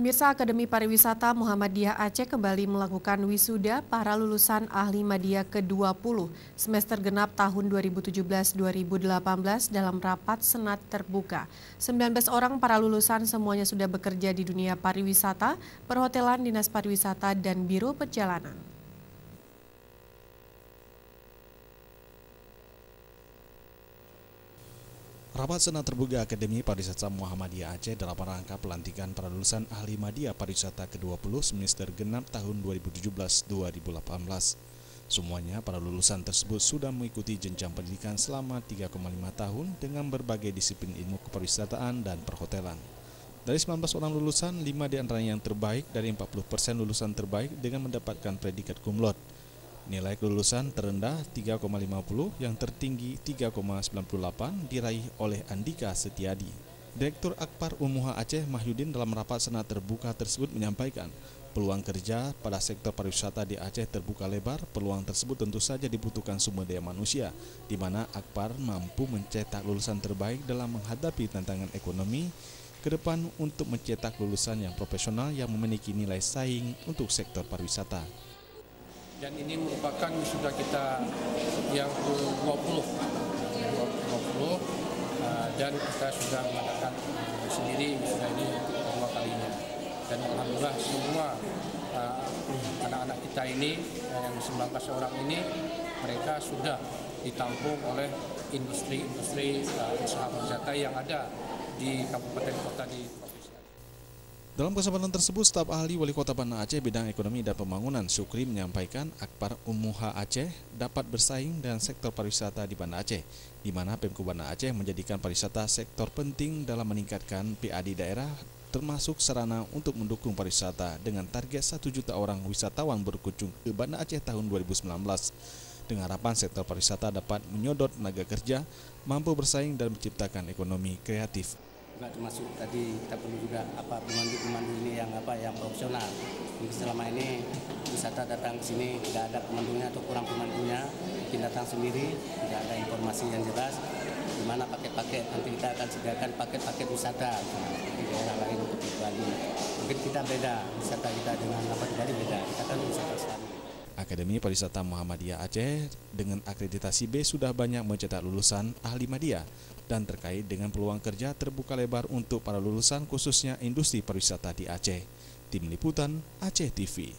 Pemirsa Akademi Pariwisata Muhammadiyah Aceh kembali melakukan wisuda para lulusan ahli media ke-20 semester genap tahun 2017-2018 dalam rapat senat terbuka. 19 orang para lulusan semuanya sudah bekerja di dunia pariwisata, perhotelan, dinas pariwisata, dan biro perjalanan. Rapat Senat Terbuka Akademi Pariwisata Muhammadiyah Aceh dalam rangka pelantikan para lulusan ahli media pariwisata ke-20 semester genap tahun 2017-2018. Semuanya para lulusan tersebut sudah mengikuti jenjang pendidikan selama 3,5 tahun dengan berbagai disiplin ilmu kepariwisataan dan perhotelan. Dari 19 orang lulusan, 5 di antaranya yang terbaik dari 40% lulusan terbaik dengan mendapatkan predikat kumlot. Nilai kelulusan terendah 3,50 yang tertinggi 3,98 diraih oleh Andika Setiadi. Direktur Akpar Umuha Aceh Mahyudin dalam rapat senat terbuka tersebut menyampaikan peluang kerja pada sektor pariwisata di Aceh terbuka lebar, peluang tersebut tentu saja dibutuhkan sumber daya manusia, di mana Akpar mampu mencetak lulusan terbaik dalam menghadapi tantangan ekonomi ke depan untuk mencetak lulusan yang profesional yang memiliki nilai saing untuk sektor pariwisata dan ini merupakan sudah kita yang ke-20 20 uh, dan kita sudah mengadakan sendiri sudah ini kedua kalinya. Dan alhamdulillah semua uh, anak-anak uh, kita ini yang 19 orang ini mereka sudah ditampung oleh industri-industri uh, usaha wisata yang ada di kabupaten kota di dalam kesempatan tersebut, staf ahli Wali Kota Banda Aceh bidang ekonomi dan pembangunan Sukri menyampaikan Akbar Umuha Aceh dapat bersaing dengan sektor pariwisata di Banda Aceh, di mana Pemko Banda Aceh menjadikan pariwisata sektor penting dalam meningkatkan PAD daerah termasuk sarana untuk mendukung pariwisata dengan target 1 juta orang wisatawan berkunjung ke Banda Aceh tahun 2019. Dengan harapan sektor pariwisata dapat menyodot tenaga kerja, mampu bersaing dan menciptakan ekonomi kreatif juga termasuk tadi kita perlu juga apa pemandu-pemandu ini yang apa yang profesional. Jadi selama ini wisata datang ke sini tidak ada pemandunya atau kurang pemandunya, mungkin datang sendiri, tidak ada informasi yang jelas di mana paket-paket nanti kita akan sediakan paket-paket wisata di daerah lain untuk di Bali. Mungkin kita beda wisata kita dengan apa di Bali beda. Kita kan wisata selama Akademi Pariwisata Muhammadiyah Aceh dengan akreditasi B sudah banyak mencetak lulusan ahli media dan terkait dengan peluang kerja terbuka lebar untuk para lulusan khususnya industri pariwisata di Aceh. Tim Liputan Aceh TV